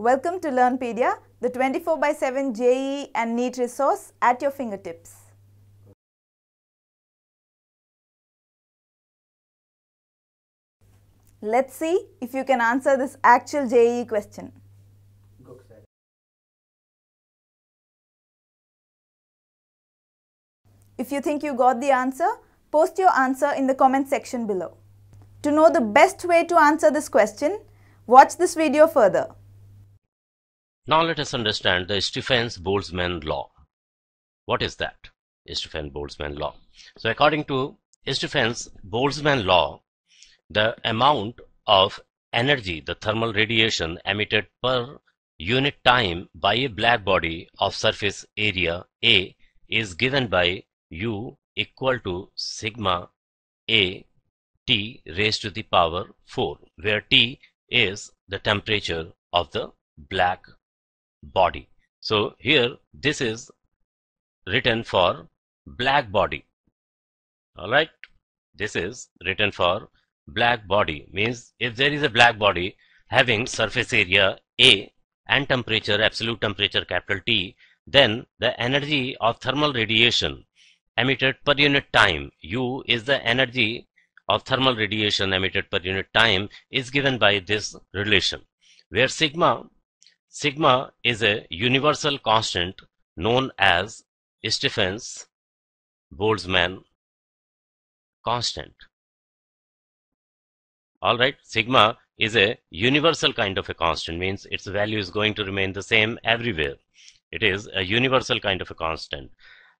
Welcome to Learnpedia, the 24 by 7 JEE and NEET resource at your fingertips. Let's see if you can answer this actual JEE question. If you think you got the answer, post your answer in the comment section below. To know the best way to answer this question, watch this video further. Now let us understand the Stefan's-Boltzmann law. What is that? Stefan's-Boltzmann law. So according to Stefan's-Boltzmann law, the amount of energy, the thermal radiation emitted per unit time by a black body of surface area A is given by U equal to sigma A T raised to the power 4, where T is the temperature of the black body. So here this is written for black body. Alright, this is written for black body means if there is a black body having surface area A and temperature absolute temperature capital T then the energy of thermal radiation emitted per unit time U is the energy of thermal radiation emitted per unit time is given by this relation where sigma sigma is a universal constant known as Stefan's Boltzmann constant. All right sigma is a universal kind of a constant means its value is going to remain the same everywhere. It is a universal kind of a constant.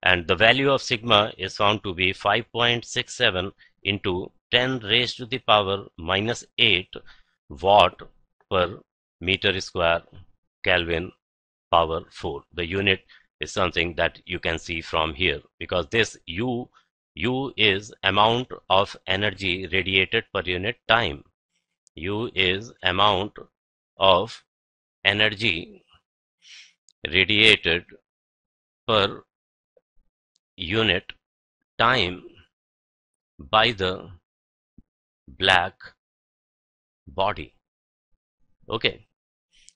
And the value of sigma is found to be 5.67 into 10 raised to the power minus 8 watt per meter square kelvin power 4 the unit is something that you can see from here because this u U is amount of energy radiated per unit time. U is amount of energy radiated per unit time by the black body. Okay.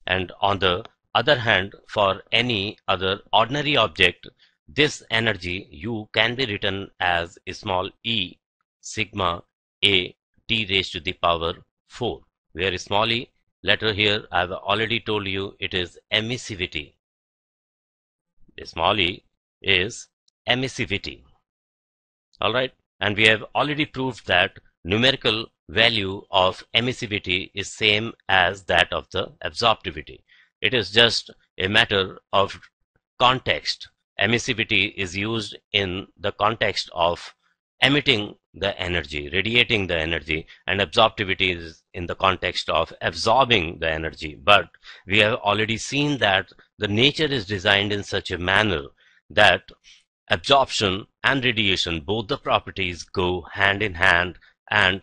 And on the other hand, for any other ordinary object, this energy U can be written as small e sigma a t raised to the power 4 where small e letter here I've already told you it is emissivity. Small e is emissivity. Alright and we have already proved that numerical value of emissivity is same as that of the absorptivity. It is just a matter of context emissivity is used in the context of emitting the energy, radiating the energy, and absorptivity is in the context of absorbing the energy. But we have already seen that the nature is designed in such a manner that absorption and radiation, both the properties go hand in hand, and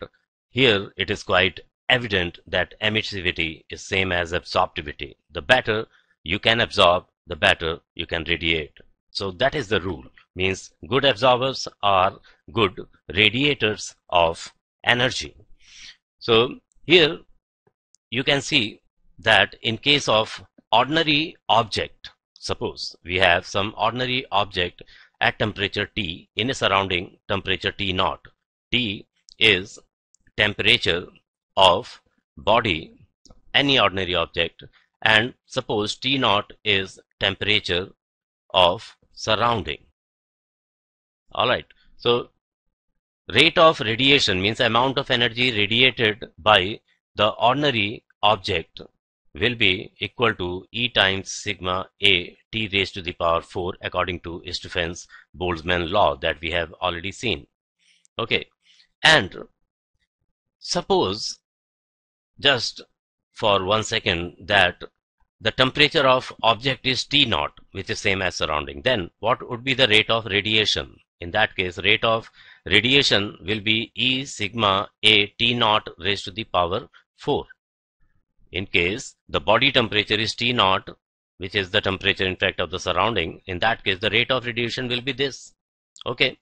here it is quite evident that emissivity is same as absorptivity. The better you can absorb, the better you can radiate. So that is the rule. Means good absorbers are good radiators of energy. So here you can see that in case of ordinary object, suppose we have some ordinary object at temperature T in a surrounding temperature T naught. T is temperature of body, any ordinary object, and suppose T naught is temperature of surrounding. Alright, so rate of radiation means amount of energy radiated by the ordinary object will be equal to E times sigma A T raised to the power 4 according to Stefan's Boltzmann law that we have already seen. Okay, and suppose just for one second that the temperature of object is T naught, which is same as surrounding. Then what would be the rate of radiation? In that case, rate of radiation will be E sigma A T naught raised to the power 4. In case the body temperature is T naught, which is the temperature in fact of the surrounding, in that case the rate of radiation will be this. Okay.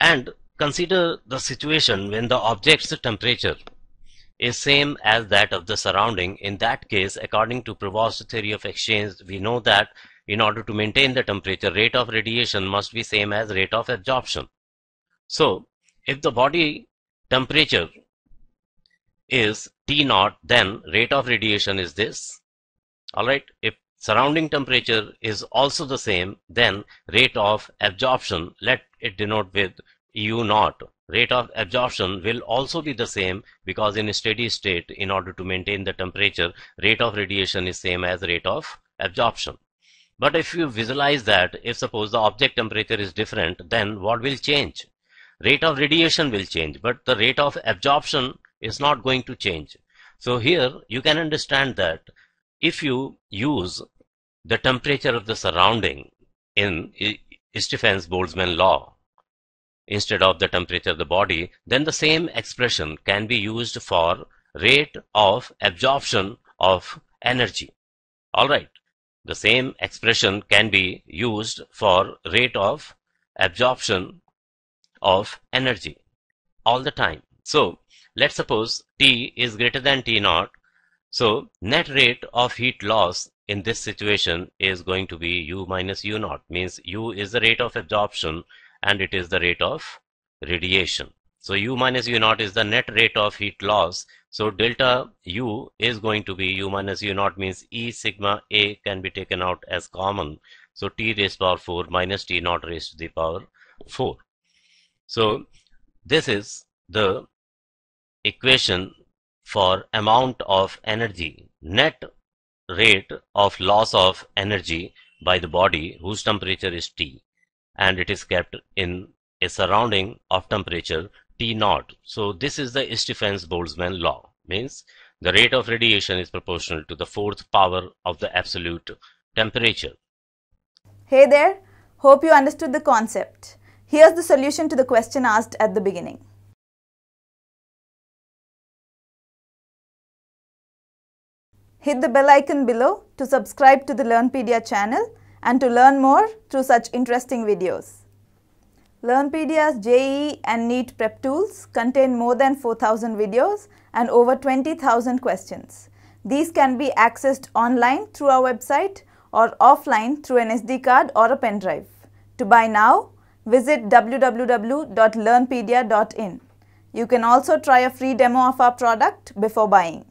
And consider the situation when the object's temperature is same as that of the surrounding. In that case, according to Prevost's theory of exchange, we know that in order to maintain the temperature, rate of radiation must be same as rate of absorption. So, if the body temperature is T naught, then rate of radiation is this. Alright, if surrounding temperature is also the same, then rate of absorption, let it denote with U naught. Rate of absorption will also be the same because in a steady state, in order to maintain the temperature, rate of radiation is same as rate of absorption. But if you visualize that, if suppose the object temperature is different, then what will change? Rate of radiation will change, but the rate of absorption is not going to change. So here you can understand that if you use the temperature of the surrounding in Stefan's-Boltzmann law instead of the temperature of the body, then the same expression can be used for rate of absorption of energy. Alright, the same expression can be used for rate of absorption of energy all the time. So let's suppose T is greater than T naught. So net rate of heat loss in this situation is going to be U minus U naught means U is the rate of absorption and it is the rate of radiation. So U minus U naught is the net rate of heat loss. So delta U is going to be U minus U naught means E sigma A can be taken out as common. So T raised power 4 minus T naught raised to the power 4. So this is the equation for amount of energy, net rate of loss of energy by the body whose temperature is T and it is kept in a surrounding of temperature T naught. So this is the Stefan's-Boltzmann law means the rate of radiation is proportional to the fourth power of the absolute temperature. Hey there, hope you understood the concept. Here's the solution to the question asked at the beginning. Hit the bell icon below to subscribe to the Learnpedia channel and to learn more through such interesting videos. Learnpedia's JEE and NEET prep tools contain more than 4000 videos and over 20,000 questions. These can be accessed online through our website or offline through an SD card or a pen drive. To buy now, visit www.learnpedia.in. You can also try a free demo of our product before buying.